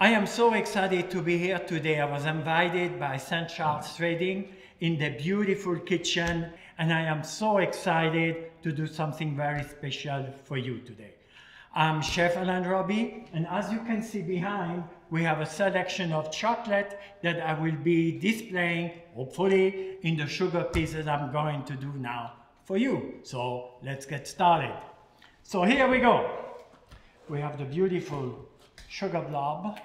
I am so excited to be here today. I was invited by St. Charles Trading in the beautiful kitchen and I am so excited to do something very special for you today. I'm Chef Alain Roby and as you can see behind we have a selection of chocolate that I will be displaying hopefully in the sugar pieces I'm going to do now for you. So let's get started. So here we go. We have the beautiful sugar blob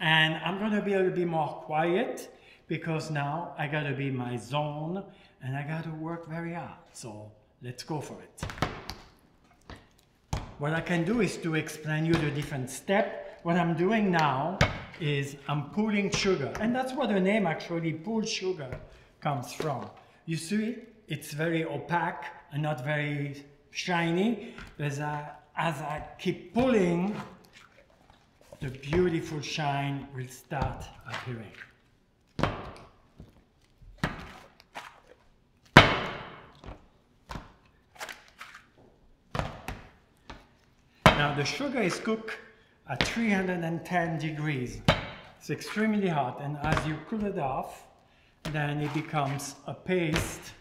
and I'm going to be a little bit more quiet because now I got to be my zone and I got to work very hard. So let's go for it. What I can do is to explain you the different step. What I'm doing now is I'm pulling sugar and that's what the name actually pull sugar comes from. You see it's very opaque and not very shiny but as I, as I keep pulling the beautiful shine will start appearing. Now the sugar is cooked at 310 degrees. It's extremely hot and as you cool it off, then it becomes a paste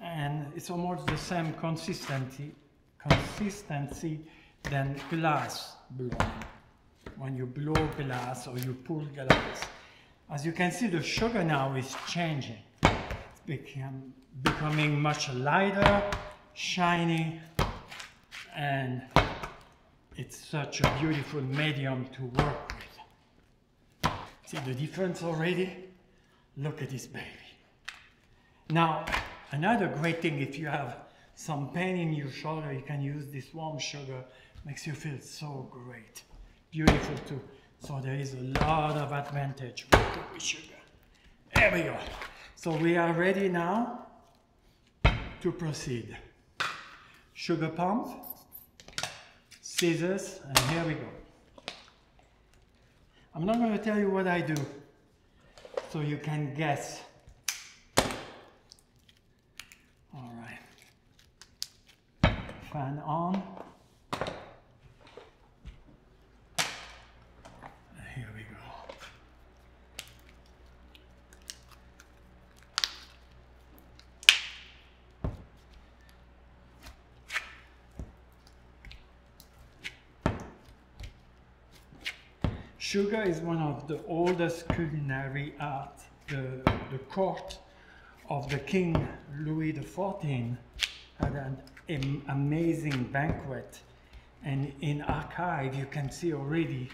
and it's almost the same consistency, consistency than glass blowing. When you blow glass or you pull glass. As you can see, the sugar now is changing. It's become, becoming much lighter, shiny, and it's such a beautiful medium to work with. See the difference already? Look at this baby. Now, another great thing, if you have some pain in your shoulder, you can use this warm sugar. Makes you feel so great. Beautiful too. So there is a lot of advantage with sugar. There we go. So we are ready now to proceed. Sugar pump, scissors, and here we go. I'm not going to tell you what I do, so you can guess. All right. Fan on. Here we go. Sugar is one of the oldest culinary art. The, the court of the King Louis XIV had an am- amazing banquet. And in archive, you can see already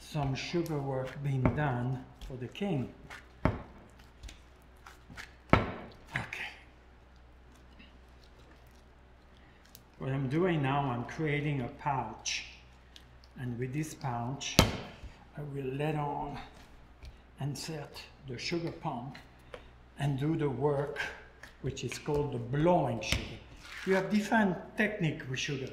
some sugar work being done for the king. Okay. What I'm doing now, I'm creating a pouch. And with this pouch, I will let on insert the sugar pump and do the work which is called the blowing sugar. You have different technique with sugar.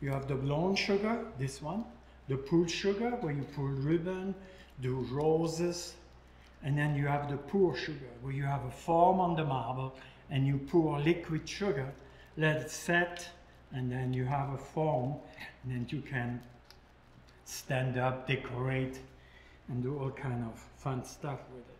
You have the blown sugar, this one, the pull sugar where you pull ribbon, do roses, and then you have the pour sugar where you have a form on the marble and you pour liquid sugar, let it set, and then you have a form, and then you can stand up, decorate, and do all kind of fun stuff with it.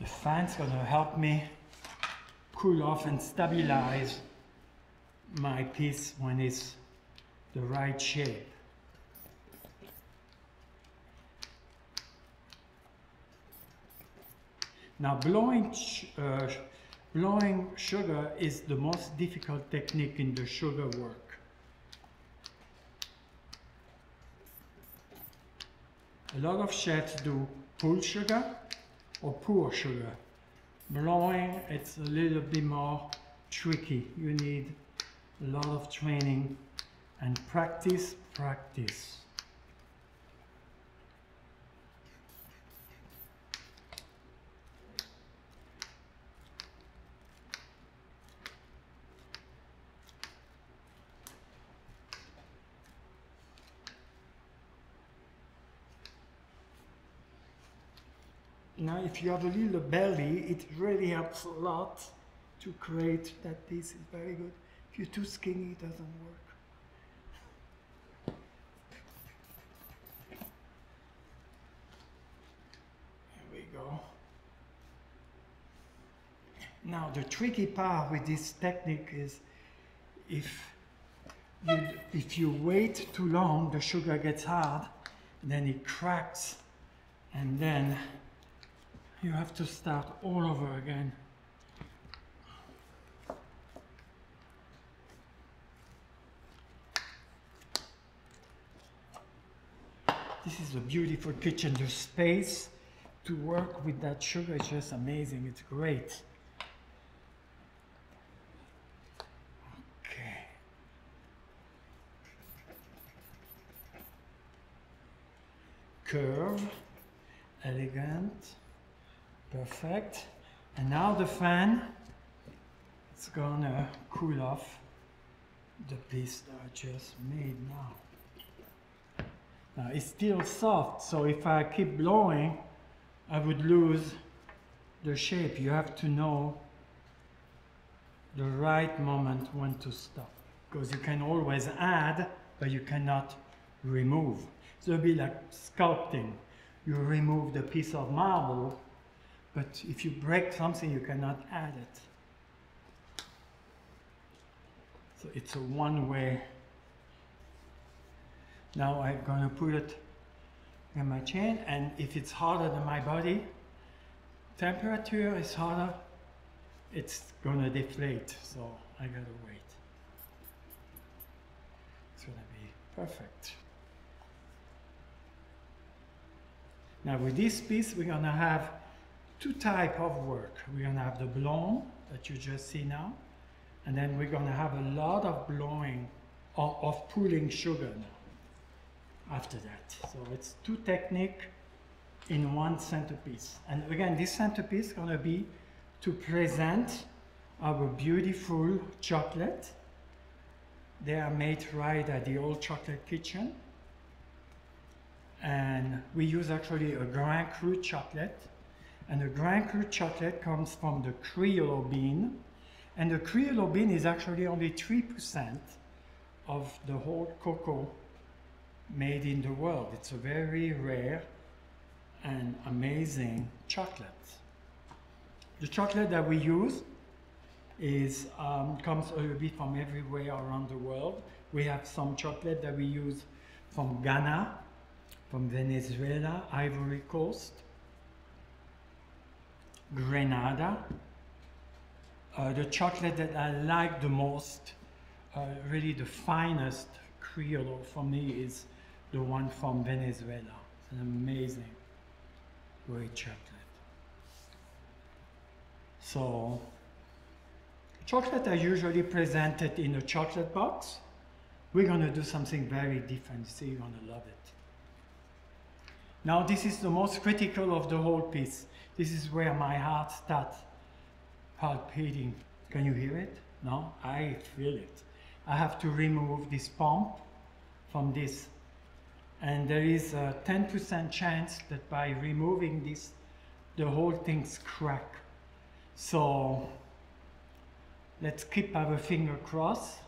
Okay. Fan's gonna help me cool off and stabilize my piece when it's the right shape. Now blowing, uh, blowing sugar is the most difficult technique in the sugar work. A lot of chefs do pull sugar or pour sugar. Blowing, it's a little bit more tricky. You need a lot of training and practice, practice. Now, if you have a little belly, it really helps a lot to create that piece. It's very good. If you're too skinny, it doesn't work. Here we go. Now, the tricky part with this technique is if you, if you wait too long, the sugar gets hard, then it cracks, and then you have to start all over again. This is a beautiful kitchen. The space to work with that sugar is just amazing. It's great. Okay. Curve, elegant, perfect. And now the fan, it's gonna cool off the piece that I just made now. Now it's still soft, so if I keep blowing, I would lose the shape. You have to know the right moment when to stop. Because you can always add, but you cannot remove. So it'll be like sculpting. You remove the piece of marble, but if you break something, you cannot add it. So it's a one-way. Now I'm going to put it in my chain, and if it's harder than my body, temperature is harder, it's going to deflate. So I got to wait. It's going to be perfect. Now with this piece, we're going to have two type of work. We're going to have the blown that you just see now, and then we're going to have a lot of blowing of, of pulling sugar now after that. So it's two technique in one centerpiece. And again, this centerpiece is going to be to present our beautiful chocolate. They are made right at the All Chocolate Kitchen. And we use actually a Grand Cru chocolate. And the Grand Cru chocolate comes from the Criollo bean. And the Criollo bean is actually only 3% of the whole cocoa made in the world. It's a very rare and amazing chocolate. The chocolate that we use is um, comes a little bit from everywhere around the world. We have some chocolate that we use from Ghana, from Venezuela, Ivory Coast, Grenada. Uh, the chocolate that I like the most, uh, really the finest Criollo for me is the one from Venezuela. It's an amazing, great chocolate. So, chocolate are usually presented in a chocolate box. We're going to do something very different, so you're to love it. Now this is the most critical of the whole piece. This is where my heart starts palpitating. Can you hear it? No? I feel it. I have to remove this pump from this. And there is a 10% chance that by removing this, the whole thing's crack. So let's keep our finger crossed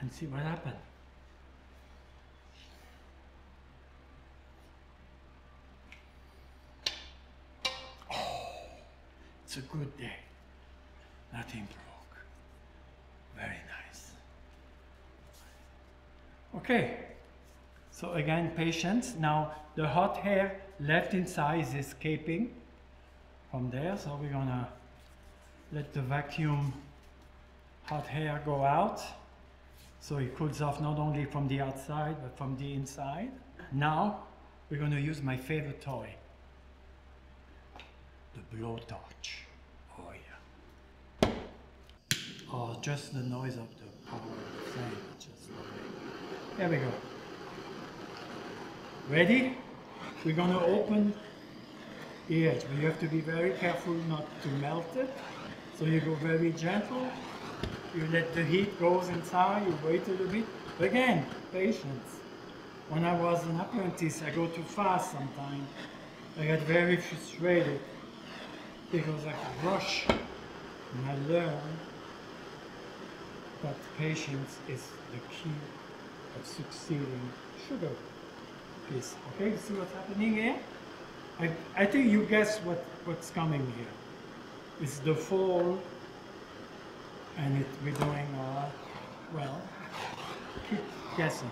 and see what happens. It's a good day. Nothing broke. Very nice. Okay. So again, patience. Now the hot air left inside is escaping from there. So we're gonna let the vacuum hot air go out. So it cools off not only from the outside, but from the inside. Now we're gonna use my favorite toy the blowtorch. Oh yeah. Oh, just the noise of the power of the flame. Just. There we go. Ready? We're gonna open edge, but you have to be very careful not to melt it. So you go very gentle. You let the heat goes inside. You wait a little bit. Again, patience. when I was an apprentice, I go too fast sometimes. I get very frustrated because I rush and I learn that patience is the key of succeeding sugar piece. Okay, see what's happening here? I, I think you guess what, what's coming here. It's the fall and it, we're doing, uh, well, keep guessing.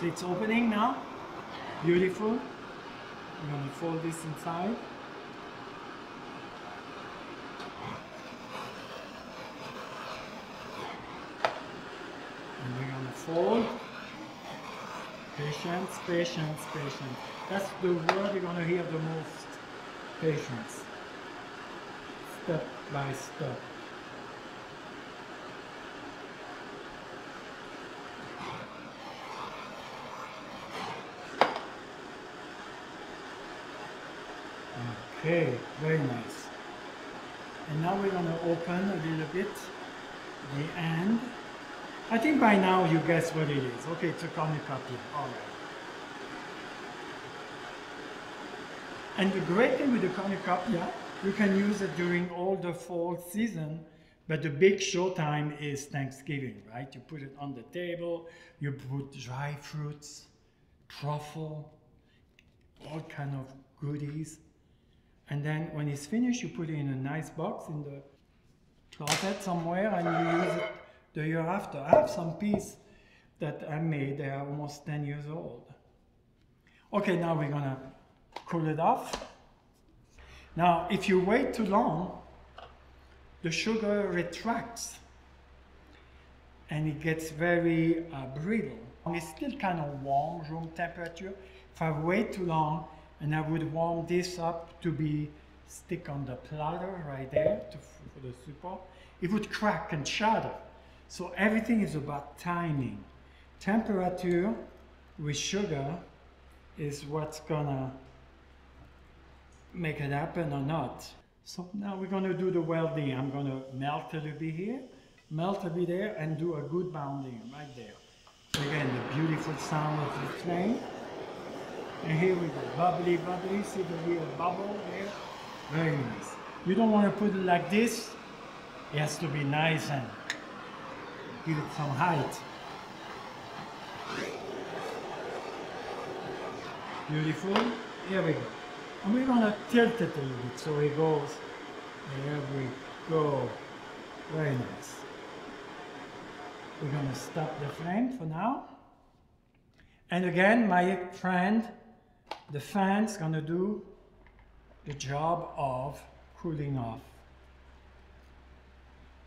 So it's opening now. Beautiful. I'm going to fold this inside. And we're going to fold. Patience, patience, patience. That's the word you're going to hear the most. Patience. Step by step. Okay, very nice. And now we're going to open a little bit the end. I think by now you guess what it is. Okay, it's a cornucopia. All right. And the great thing with the cornucopia, you can use it during all the fall season, but the big show time is Thanksgiving, right? You put it on the table, you put dry fruits, truffle, all kind of goodies. And then when it's finished, you put it in a nice box in the closet somewhere and you use it the year after. I have some piece that I made, they are almost 10 years old. Okay, now we're gonna cool it off. Now, if you wait too long, the sugar retracts and it gets very uh, brittle. It's still kind of warm, room temperature. If I wait too long, and I would warm this up to be stick on the platter right there to, for the support. It would crack and shatter. So everything is about timing. Temperature with sugar is what's gonna make it happen or not. So now we're gonna do the welding. I'm gonna melt a little bit here, melt a bit there, and do a good bonding right there. Again, the beautiful sound of the flame. And here we go, bubbly, bubbly, see the real bubble there? Very nice. You don't want to put it like this. It has to be nice and give it some height. Beautiful. Here we go. And we're going to tilt it a little bit so it goes. There we go. Very nice. We're going to stop the flame for now. And again, my friend the fan's gonna do the job of cooling off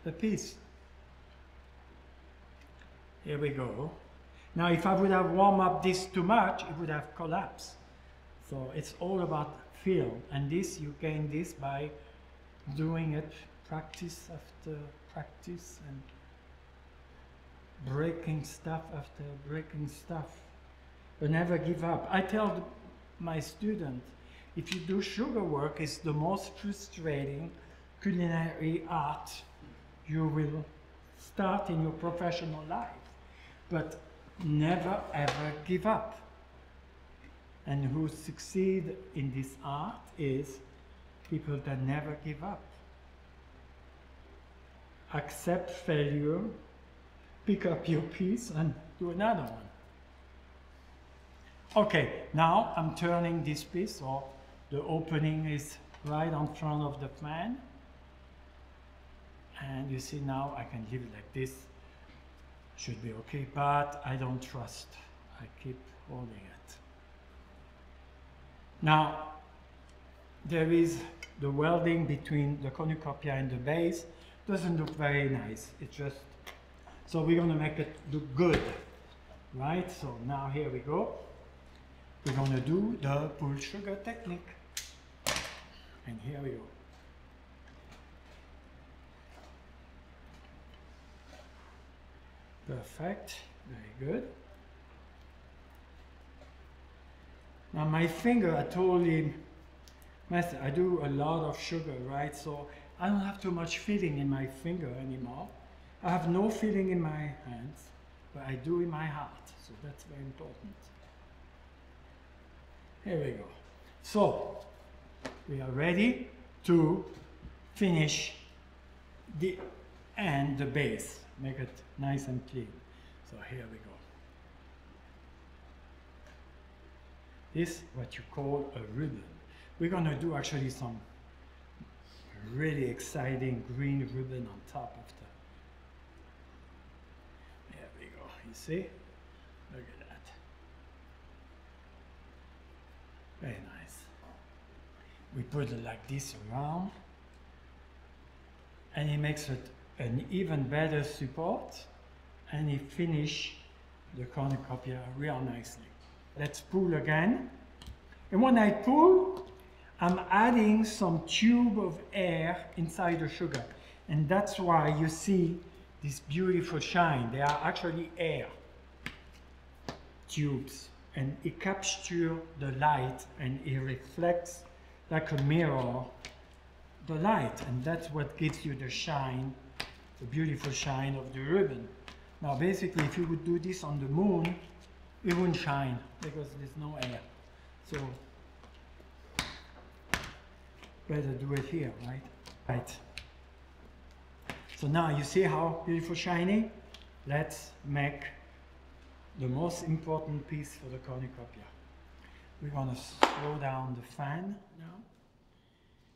the piece. Here we go. Now if I would have warmed up this too much, it would have collapsed. So it's all about feel. And this, you gain this by doing it practice after practice and breaking stuff after breaking stuff. But never give up. I tell my student, if you do sugar work, it's the most frustrating culinary art you will start in your professional life. But never ever give up. And who succeed in this art is people that never give up. Accept failure, pick up your piece and do another one. Okay, now I'm turning this piece so the opening is right on front of the fan. And you see now I can leave it like this. Should be okay, but I don't trust. I keep holding it. Now, there is the welding between the cornucopia and the base. Doesn't look very nice. It just, so we're gonna make it look good, right? So now here we go we're to do the pull sugar technique. And here we go. Perfect, very good. Now my finger, I told him, Master, I do a lot of sugar, right? So I don't have too much feeling in my finger anymore. I have no feeling in my hands. but I do in my heart. So that's very important. Here we go. So we are ready to finish the and the base. Make it nice and clean. So here we go. This what you call a ribbon. We're gonna do actually some really exciting green ribbon on top of the. There we go. You see? Look at that. Very nice. We put it like this around, and it makes it an even better support, and it finish the cornucopia real nicely. Let's pull again. And when I pull, I'm adding some tube of air inside the sugar. And that's why you see this beautiful shine. They are actually air tubes. And it captures the light and it reflects like a mirror the light. And that's what gives you the shine, the beautiful shine of the ribbon. Now basically if you would do this on the moon, it wouldn't shine because there's no air. So better do it here, right? Right. So now you see how beautiful shiny? Let's make the most important piece for the cornucopia. We're gonna slow down the fan now.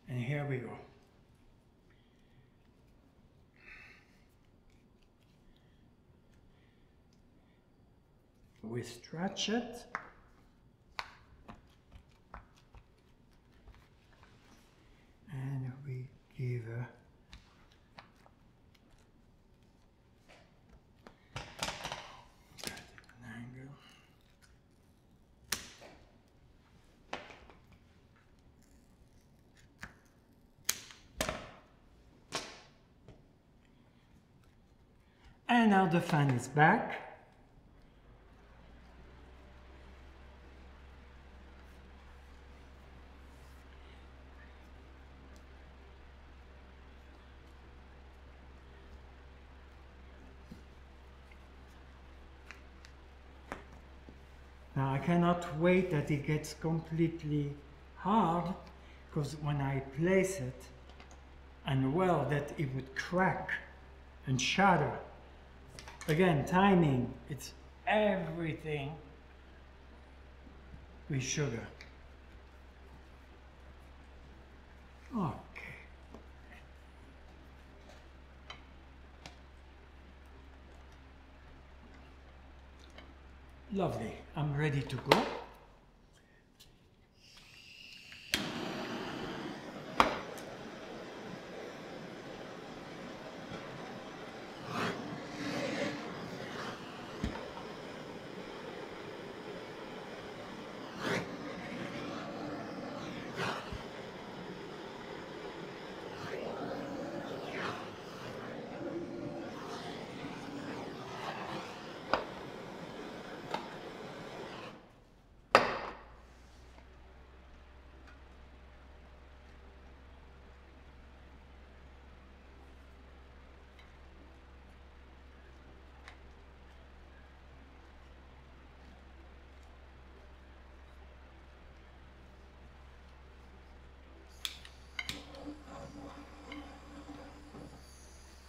And here we go. we stretch it. And we give a And now the fan is back. Now I cannot wait that it gets completely hard because when I place it and well that it would crack and shatter. Again, timing, it's everything with sugar. Oh. Lovely. I'm ready to go.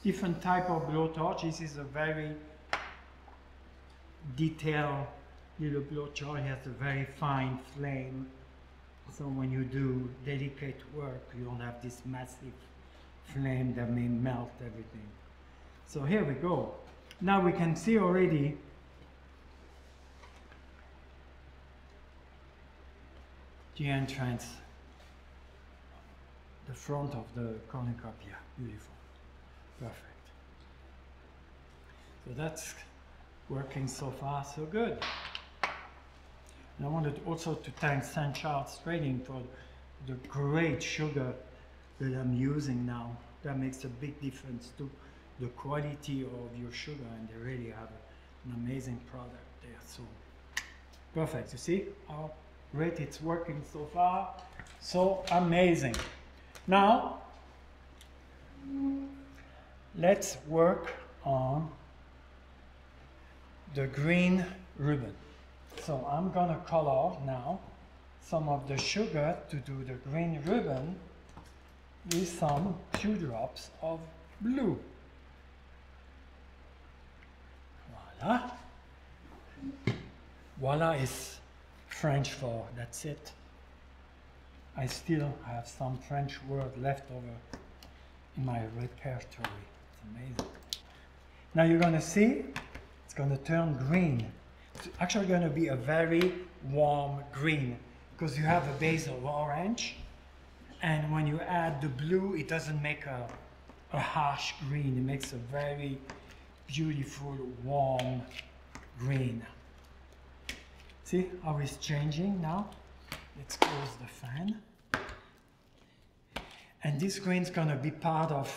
Different type of blowtorch. This is a very detailed little blowtorch. It has a very fine flame. So when you do delicate work, you don't have this massive flame that may melt everything. So here we go. Now we can see already the entrance, the front of the cornucopia. Beautiful. Perfect. So that's working so far, so good. And I wanted also to thank St. Charles Trading for the great sugar that I'm using now. That makes a big difference to the quality of your sugar and they really have an amazing product there. So perfect, you see how great it's working so far. So amazing. Now, let's work on the green ribbon. So I'm gonna color now some of the sugar to do the green ribbon with some few drops of blue. Voila. Voila is French for that's it. I still have some French word left over in my repertoire. Amazing. Now you're gonna see it's gonna turn green. It's actually gonna be a very warm green because you have a base of orange and when you add the blue it doesn't make a, a harsh green. It makes a very beautiful warm green. See how it's changing now? Let's close the fan. And this green is gonna be part of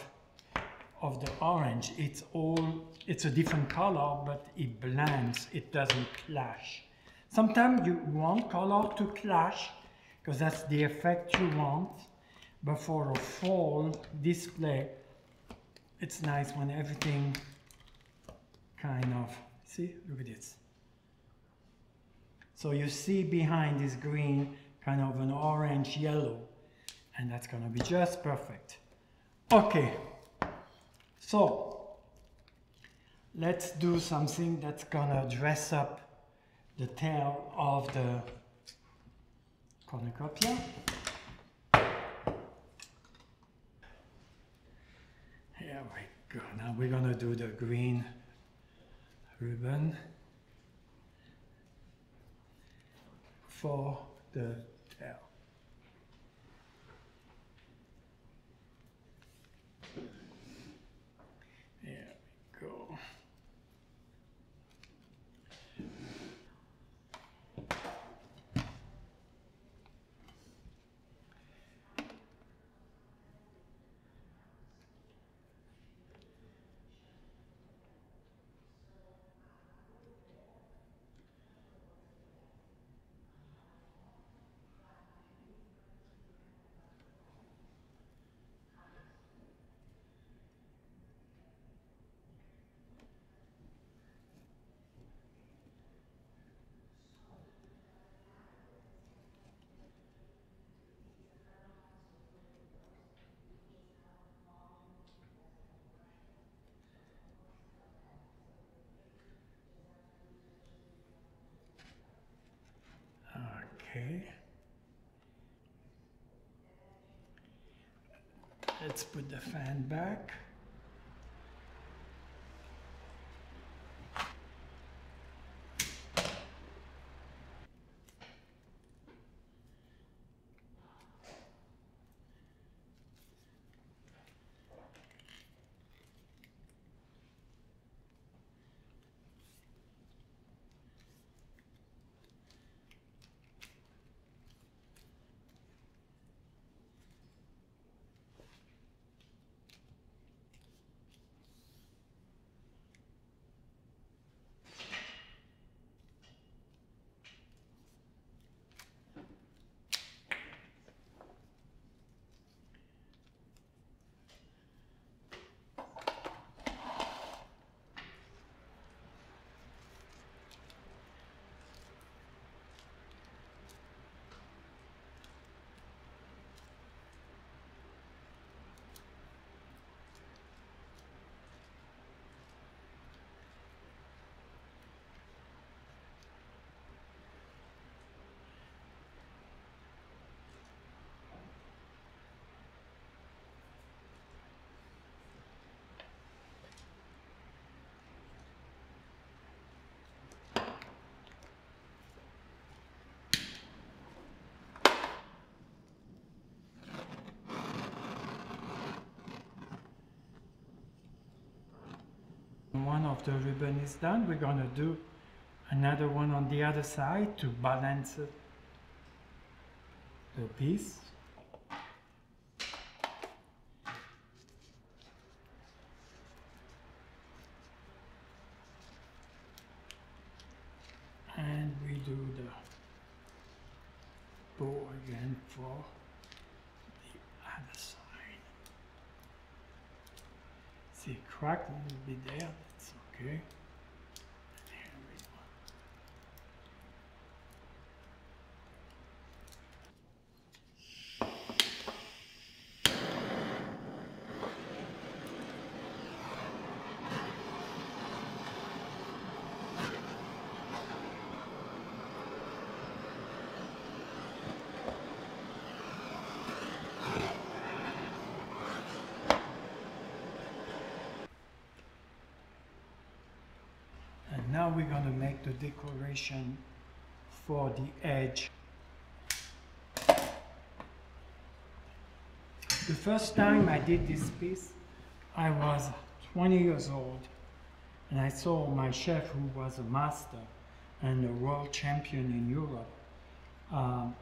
of the orange. It's all it's a different color, but it blends. It doesn't clash. Sometimes you want color to clash because that's the effect you want. But for a fall display, it's nice when everything kind of see. Look at this. So you see behind this green kind of an orange yellow and that's gonna be just perfect. Okay, so let's do something that's gonna dress up the tail of the cornucopia. Here we go. Now we're gonna do the green ribbon for the tail. There we go. Okay. Let's put the fan back. One of the ribbon is done. We're gonna do another one on the other side to balance the piece. And we do the bow again for the other side. See, crack a little bit there, that's okay. There we're gonna make the decoration for the edge. The first time I did this piece, I was 20 years old and I saw my chef who was a master and a world champion in Europe um,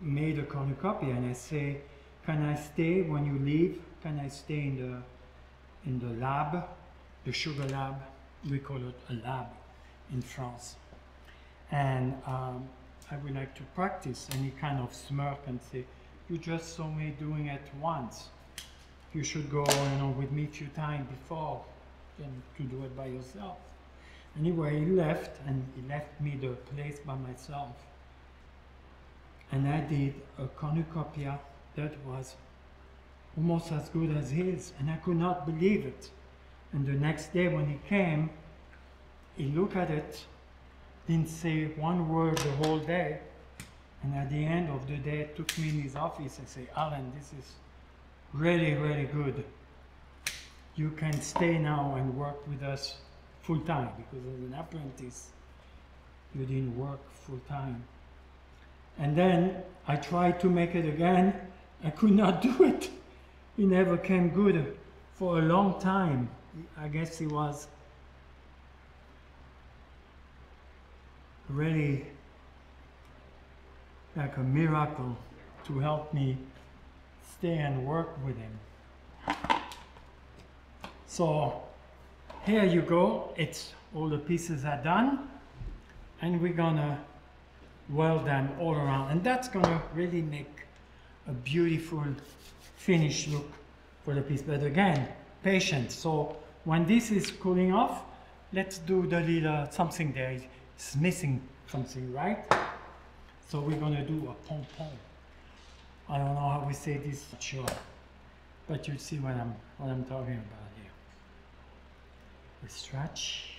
made a cornucopia and I say, can I stay when you leave? Can I stay in the in the lab, the sugar lab? We call it a lab in France. And um, I would like to practice. He kind of smirk and say, you just saw me doing it once. You should go, you know, with me a few times before than to do it by yourself. Anyway, he left and he left me the place by myself. And I did a cornucopia that was almost as good as his, and I could not believe it. And the next day when he came, he looked at it, didn't say one word the whole day, and at the end of the day, took me in his office and said, Alain, this is really, really good. You can stay now and work with us full time because as an apprentice, you didn't work full time. And then I tried to make it again. I could not do it. It never came good for a long time. I guess it was really like a miracle to help me stay and work with him. So here you go. It's all the pieces are done and we're gonna weld them all around and that's gonna really make a beautiful finished look for the piece. But again, patience. So when this is cooling off, let's do the little something there. It's missing something, right? So we're gonna do a pom-pom. I don't know how we say this, sure. But you see what I'm what I'm talking about here. We stretch,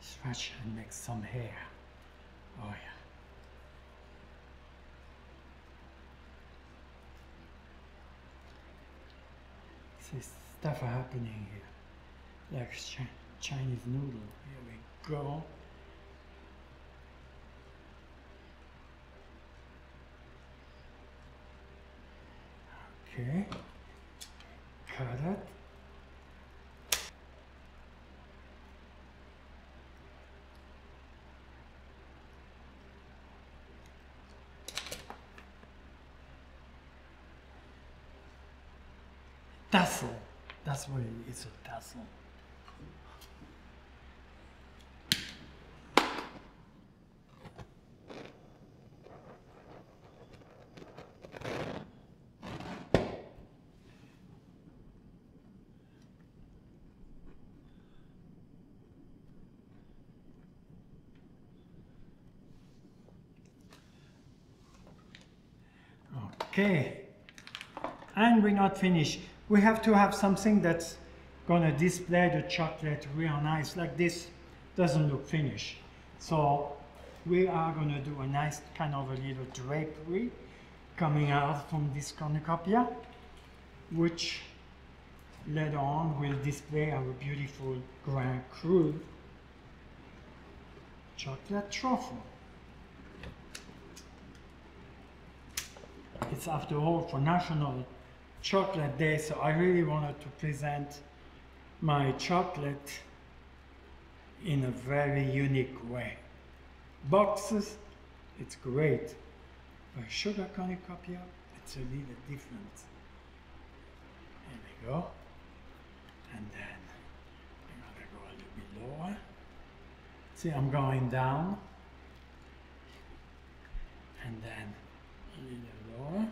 stretch and make some hair. Oh yeah. See stuff happening here. Like Chi- Chinese noodle. Here we go. Okay. Cut it. Tassel. That's what it is, a tassel. Okay. And we're not finished. We have to have something that's gonna display the chocolate real nice. Like this doesn't look finished. So we are gonna do a nice kind of a little drapery coming out from this cornucopia, which later on will display our beautiful Grand Cru chocolate truffle. It's after all for National Chocolate Day, so I really wanted to present my chocolate in a very unique way. Boxes, it's great, but sugar cornucopia, it's a little different. There we go. And then I'm gonna go a little bit lower. See, I'm going down. And then a little lower.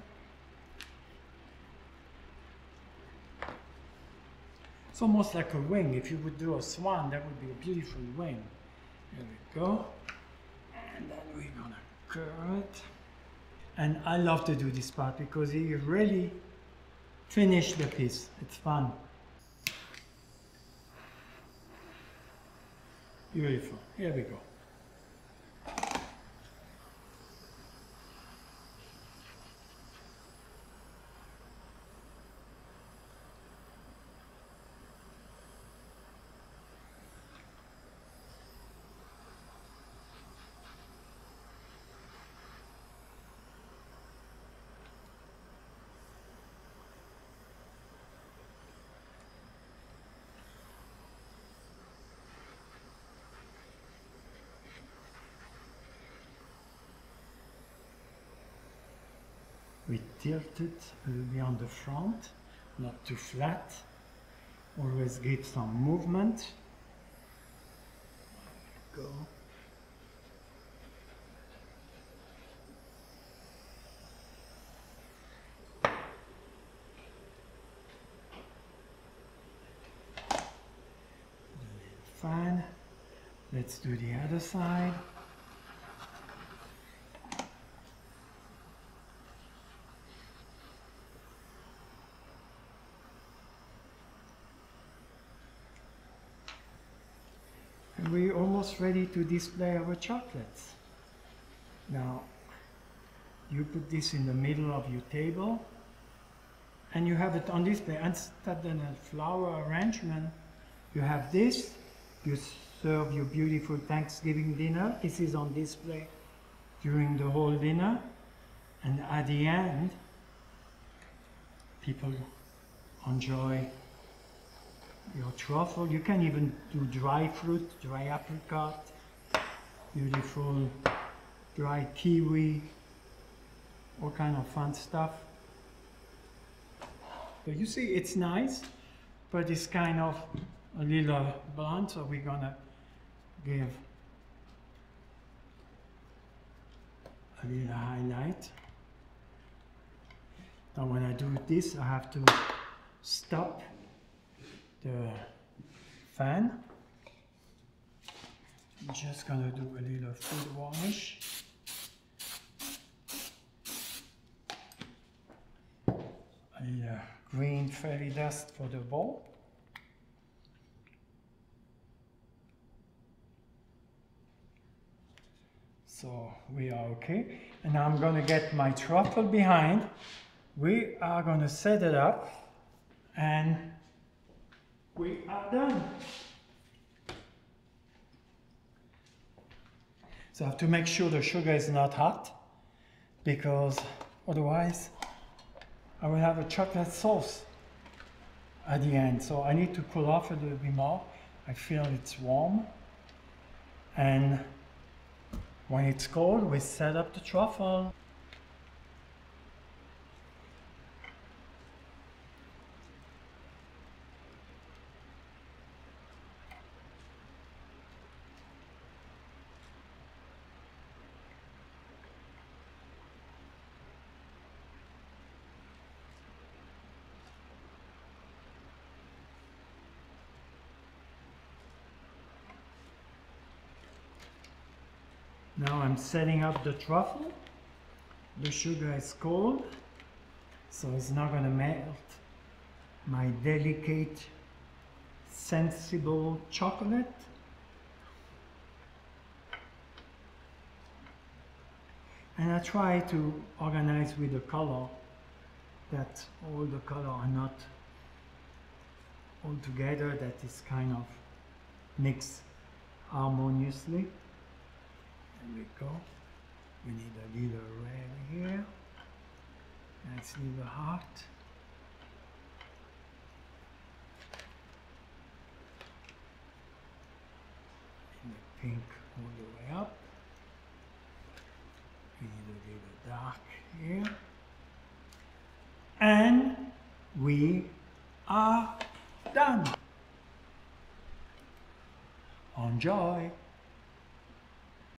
It's almost like a wing. If you would do a swan, that would be a beautiful wing. There we go. And then we're gonna curl it. And I love to do this part because you really finish the piece. It's fun. Beautiful. Here we go. We tilt it a little bit on the front, not too flat. Always give some movement. Go. Fine. Let's do the other side. And we're almost ready to display our chocolates. Now, you put this in the middle of your table and you have it on display. Instead of a flower arrangement, you have this, you serve your beautiful Thanksgiving dinner. This is on display during the whole dinner. And at the end, people enjoy your truffle. You can even do dry fruit, dry apricot, beautiful dry kiwi, all kind of fun stuff. So you see, it's nice, but it's kind of a little blunt, so we're gonna give a little highlight. Now when I do this, I have to stop the fan. I'm just gonna do a little food varnish. A little green fairy dust for the bowl. So we are okay. And now I'm gonna get my truffle behind. We are gonna set it up and we are done. So I have to make sure the sugar is not hot because otherwise I will have a chocolate sauce at the end. So I need to cool off a little bit more. I feel it's warm. And when it's cold, we set up the truffle. Now I'm setting up the truffle. The sugar is cold, so it's not going to melt my delicate, sensible chocolate. And I try to organize with the color that all the color are not all together, that is kind of mixed harmoniously. There we go. We need a little red here. Nice little heart. And the pink all the way up. We need a little dark here. And we are done. Enjoy.